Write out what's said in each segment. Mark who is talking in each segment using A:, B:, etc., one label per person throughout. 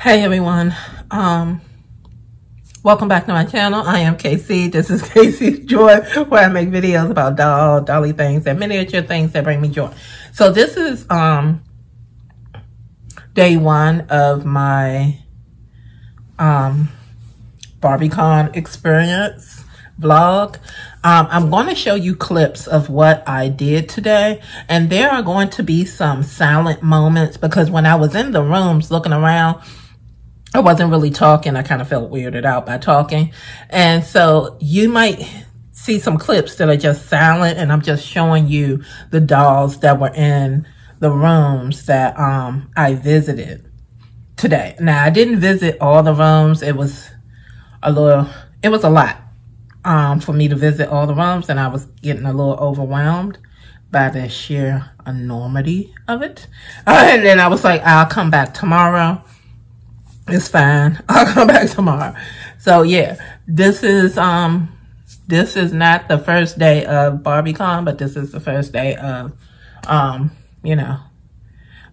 A: Hey everyone, um, welcome back to my channel. I am KSea. This is KSea's Joy, where I make videos about doll, dolly things, and miniature things that bring me joy. So this is um day one of my um BarbieCon experience vlog. Um, I'm going to show you clips of what I did today. And there are going to be some silent moments because when I was in the rooms looking around, I wasn't really talking. I kind of felt weirded out by talking. And so you might see some clips that are just silent and I'm just showing you the dolls that were in the rooms that um, I visited today. Now, I didn't visit all the rooms. It was a little, it was a lot um, for me to visit all the rooms and I was getting a little overwhelmed by the sheer enormity of it. And then I was like, I'll come back tomorrow it's fine. I'll come back tomorrow. So yeah, this is, um, this is not the first day of BarbieCon, but this is the first day of, um, you know,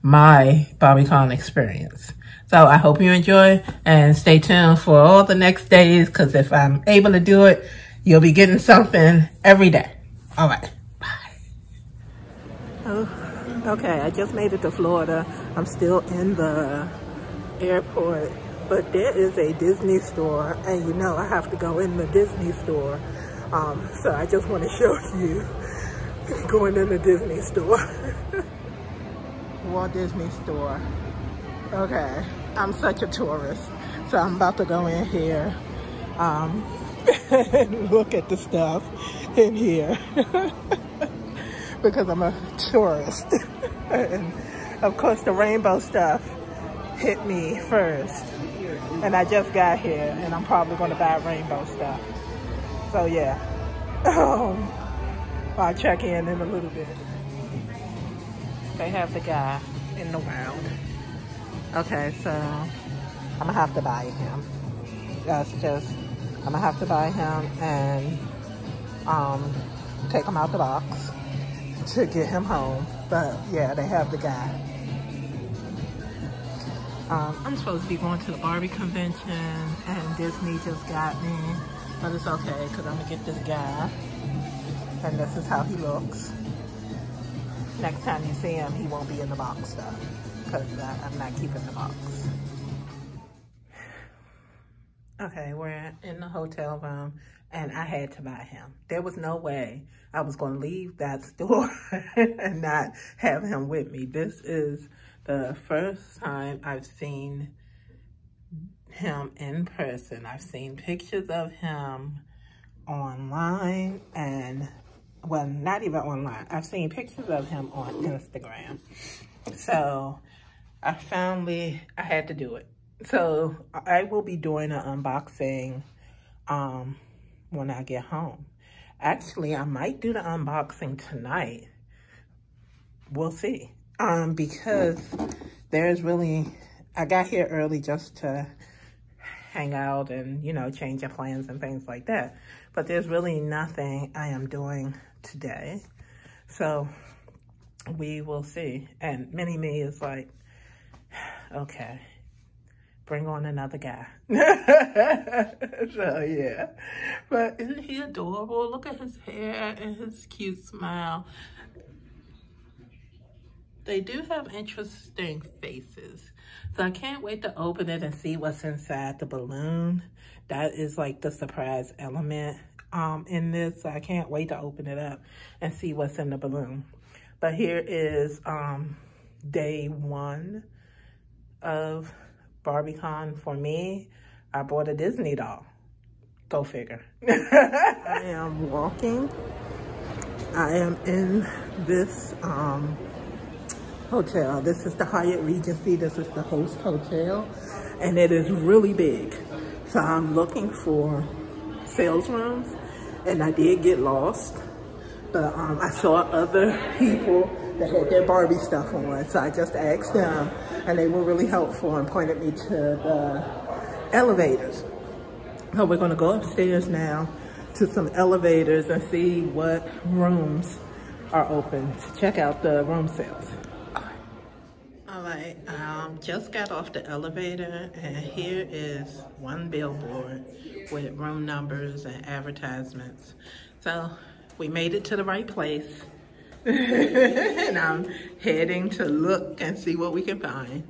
A: my BarbieCon experience. So I hope you enjoy and stay tuned for all the next days because if I'm able to do it, you'll be getting something every day. All right. Bye. Oh, okay. I just made it to Florida. I'm still in the airport, but there is a Disney store, and you know I have to go in the Disney store. Um, so I just want to show you going in the Disney store. Walt Disney store. Okay, I'm such a tourist. So I'm about to go in here um, and look at the stuff in here because I'm a tourist. and of course the rainbow stuff hit me first. And I just got here and I'm probably to buy rainbow stuff. So yeah, um, I'll check in in a little bit. They have the guy in the wild. Okay, so I'm gonna have to buy him. That's just, I'm gonna have to buy him and um, take him out the box to get him home. But yeah, they have the guy. Um, I'm supposed to be going to the Barbie convention and Disney just got me, but it's okay because I'm gonna get this guy and this is how he looks. Next time you see him, he won't be in the box though because I'm not keeping the box. Okay, we're in the hotel room and I had to buy him. There was no way I was to leave that store and not have him with me. This is the first time I've seen him in person. I've seen pictures of him online and, well, not even online. I've seen pictures of him on Instagram. So I finally, I had to do it. So I will be doing an unboxing um, when I get home. Actually, I might do the unboxing tonight. We'll see um, because there's really, I got here early just to hang out and, you know, change your plans and things like that. But there's really nothing I am doing today. So we will see. And Mini Me is like, okay, bring on another guy. so yeah, but isn't he adorable? Look at his hair and his cute smile. They do have interesting faces. So I can't wait to open it and see what's inside the balloon. That is like the surprise element um, in this. So I can't wait to open it up and see what's in the balloon. But here is um, day one of BarbieCon for me. I bought a Disney doll. Go figure. I am walking. I am in this um, hotel. This is the Hyatt Regency. This is the host hotel. And it is really big. So I'm looking for sales rooms. And I did get lost. But um, I saw other people that had their Barbie stuff on. So I just asked them. And they were really helpful and pointed me to the elevators. So we're going to go upstairs now to some elevators and see what rooms are open to check out the room sales. Um, just got off the elevator and here is one billboard with room numbers and advertisements. So we made it to the right place. and I'm heading to look and see what we can find.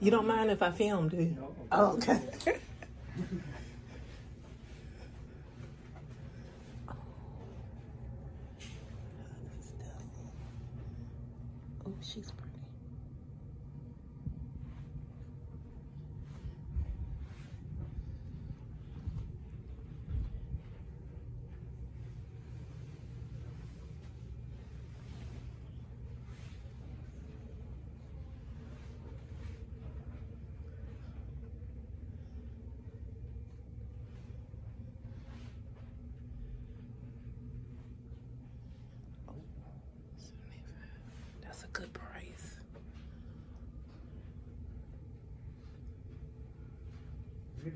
A: You don't mind if I film, do you? Okay. she's pretty. That's a good price. Oh,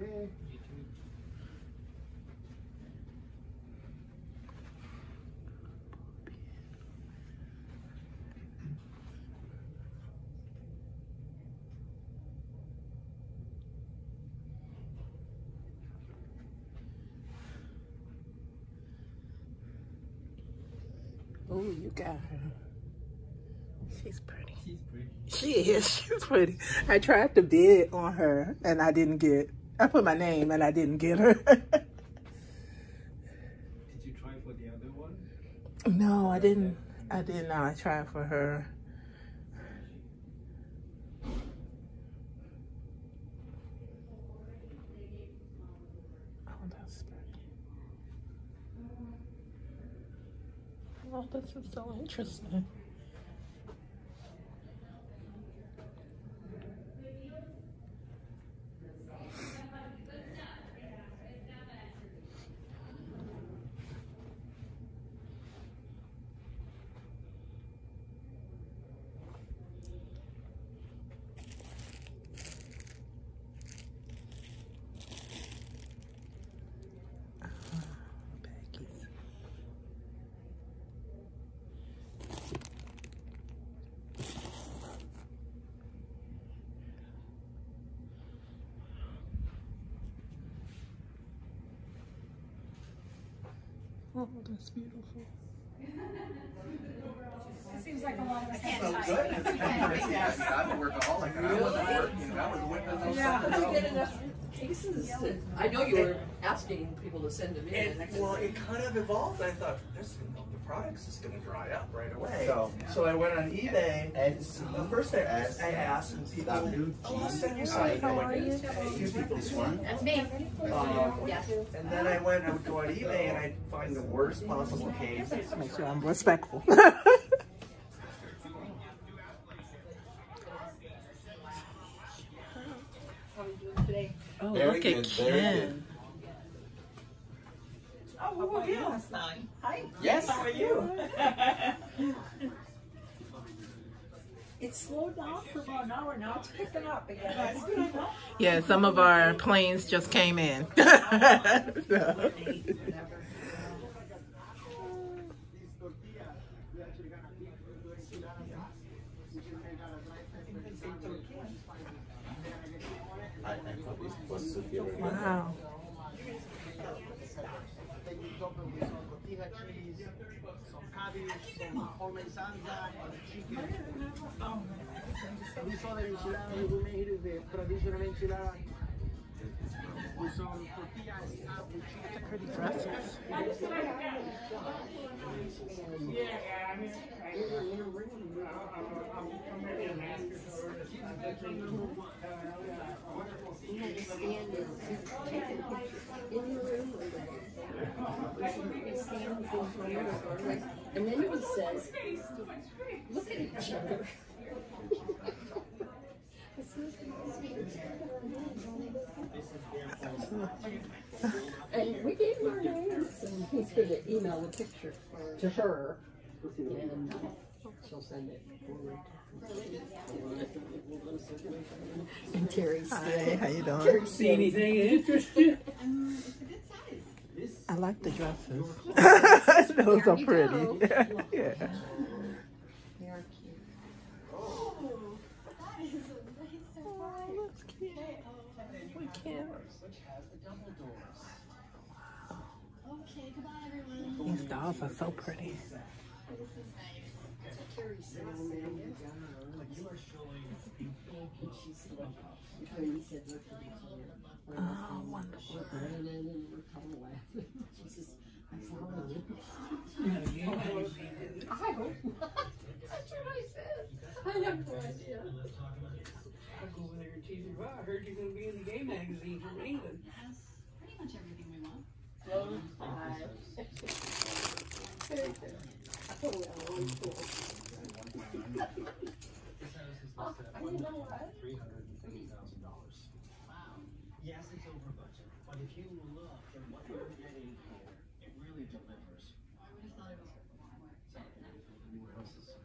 A: you got her. She's pretty.
B: She's pretty.
A: She is. She's pretty. I tried to bid on her and I didn't get. I put my name and I didn't get her.
B: Did you try for the other one?
A: no, I didn't. I did not try for her. Oh, that's pretty. Oh, this is so interesting. Oh, that's beautiful.
C: It seems like a lot of us
D: So good.
C: time.
D: It's. I'm a workaholic and I wasn't working. I was windows all
C: Yeah.
D: summer.
E: You get enough cases to, I know you were asking people to send them in.
D: And,
E: and
D: well, it kind of evolved. I thought, this, the product's just going to dry up right away. So, so I went on eBay. And the first I asked, I asked and people, oh, I'll send you something. I went, you pick this one.
C: That's me.
D: Um,
C: Yes.
D: and then I went, I would go on eBay and I'd find the worst possible case.
A: Make sure I'm respectful.
C: How are you doing today?
A: oh,
F: Very
A: look
F: good,
A: at
F: very
A: Ken.
G: Oh, well, yeah, last night. Hi.
F: Yes.
G: How are you? it slowed down for about an hour. Now it's picking up again. That's good. huh?
A: Yeah, some of our planes just came in. So.
F: I, I thought this was superior.
A: Wow. I I'm Alaska, so wonderful in the room with us.
E: And then he says, look at each other. And we gave him our names, and he's gonna email the picture to her, and uh, she'll send it forward. And Terry's
A: Hi, how you doing?
E: Terry's
B: See anything interesting?
A: I like the dresses. Those are pretty. yeah.
E: They are cute.
A: Oh, that's cute. We can't. Which has the double doors. Okay, goodbye, everyone. These dolls are so pretty. Oh, wonderful.
E: I. I hope not. That's what I said. I have no idea.
H: I go over there and tease her. Well, I heard you're going to be in the gay magazine from England.
C: Pretty much everything we want.
E: Close eyes. Very good. Oh, well, always cool. Oh, I didn't know what.
B: Three hundred and fifty thousand dollars.
C: Wow.
B: Yes, it's over budget, but if you look at what you're getting here, it really delivers.
C: I would have thought it was more.
B: So, new houses.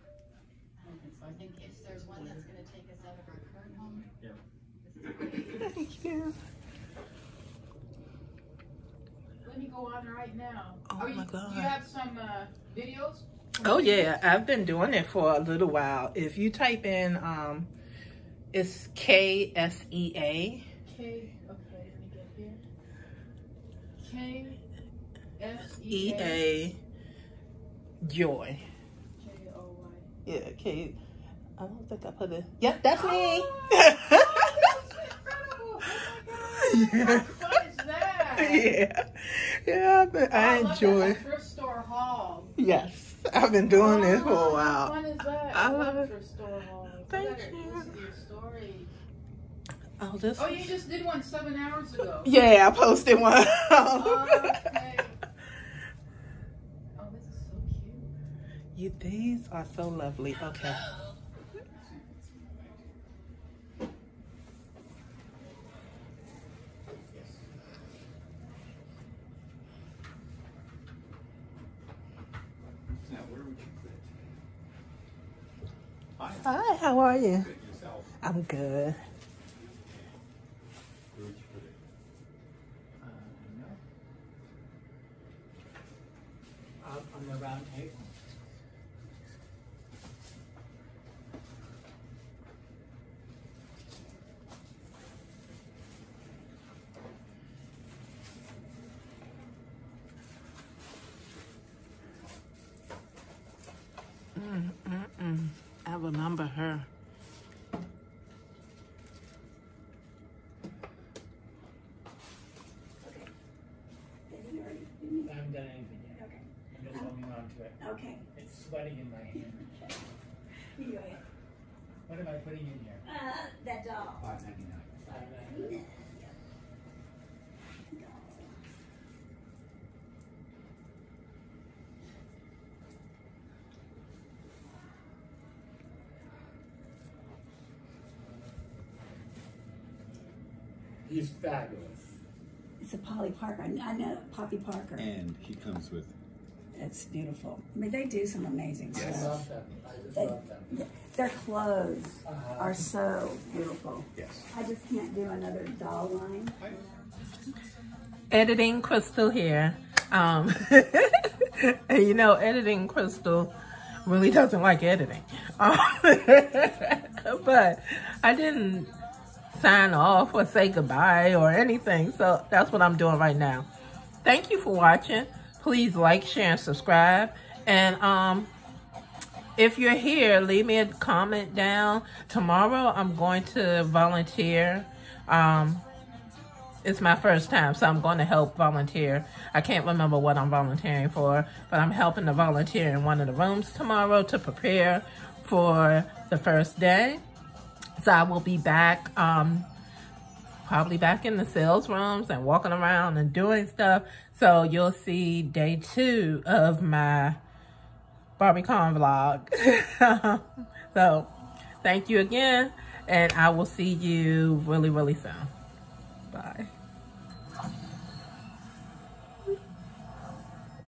C: I think so. I think if there's one that's gonna take us out of our current home,
B: Yeah.
C: this is great.
A: Thank you.
I: Let me go on right now.
A: Oh
I: Are
A: my
I: you,
A: God.
I: Do you have some uh, videos?
A: Oh yeah, I've been doing it for a little while. If you type in, um, it's K S E A.
I: K. Okay, let me get here. K. S
A: E
I: E A.
A: A Joy.
I: J O Y.
A: Yeah, K. I don't think I put it. Yep, that's me.
I: Oh, incredible! Oh my God! How fun is that?
A: yeah, yeah. I've been, I
I: Oh, love
A: enjoy.
I: thrift store haul.
A: Yes, I've been doing this for a
I: Oh, How
A: while.
I: fun is that?
A: I
I: I love
A: it.
I: thrift store haul.
A: Thank
I: Look at it.
A: you.
I: Listen to your story.
A: Oh, this.
I: Oh, you just did one seven hours ago.
A: Yeah, I posted one.
I: Oh, okay. Oh, this is so cute.
A: you, these are so lovely. Okay.
B: Now, where would you put it? Hi.
A: Hi, how are you? I'm good.
B: Where would you put it?
H: Uh, no. Out on the round table.
A: Mm, mm, mm. I remember her.
H: Haven't done anything yet.
C: Okay.
H: I'm just holding on to it.
C: Okay.
H: It's sweating in my hand.
C: Anyway,
H: What am I putting in here?
C: uh, that doll.
B: Five ninety-nine.
H: Five, nine. He's fabulous.
J: It's a Polly Parker. I I know Poppy Parker.
F: And he comes with
J: It's beautiful. I mean, they do some amazing
H: I
J: stuff.
H: love them. I just
J: They,
H: love them.
J: their clothes
H: Uh-huh.
J: are so beautiful.
F: yes.
J: I just can't do another doll line.
A: editing crystal here um and you know editing crystal really doesn't like editing um, but i didn't sign off or say goodbye or anything. So that's what i'm doing right now. Thank you for watching. Please like share and subscribe. And um if you're here leave me a comment down. Tomorrow i'm going to volunteer. Um it's my first time, so I'm going to help volunteer. I can't remember what I'm volunteering for, but I'm helping to volunteer in one of the rooms tomorrow to prepare for the first day. So I will be back, um, probably back in the sales rooms and walking around and doing stuff. So you'll see day two of my BarbieCon vlog. so thank you again, and I will see you really, really soon. Bye.